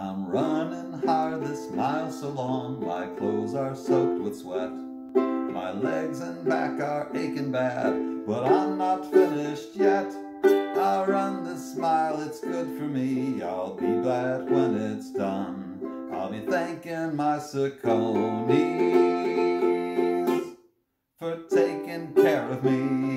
I'm running hard this mile so long, my clothes are soaked with sweat. My legs and back are aching bad, but I'm not finished yet. I run this mile, it's good for me, I'll be glad when it's done. I'll be thanking my Sauconys for taking care of me.